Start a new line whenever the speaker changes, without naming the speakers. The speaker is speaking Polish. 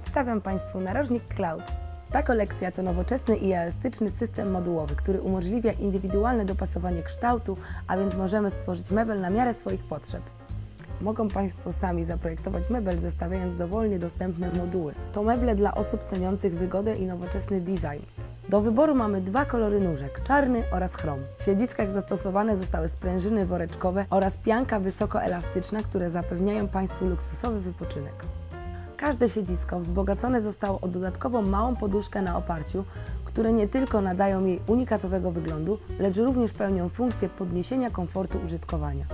Przedstawiam Państwu narożnik Cloud. Ta kolekcja to nowoczesny i elastyczny system modułowy, który umożliwia indywidualne dopasowanie kształtu, a więc możemy stworzyć mebel na miarę swoich potrzeb. Mogą Państwo sami zaprojektować mebel, zestawiając dowolnie dostępne moduły. To meble dla osób ceniących wygodę i nowoczesny design. Do wyboru mamy dwa kolory nóżek, czarny oraz chrom. W siedziskach zastosowane zostały sprężyny woreczkowe oraz pianka wysokoelastyczna, które zapewniają Państwu luksusowy wypoczynek. Każde siedzisko wzbogacone zostało o dodatkową małą poduszkę na oparciu, które nie tylko nadają jej unikatowego wyglądu, lecz również pełnią funkcję podniesienia komfortu użytkowania.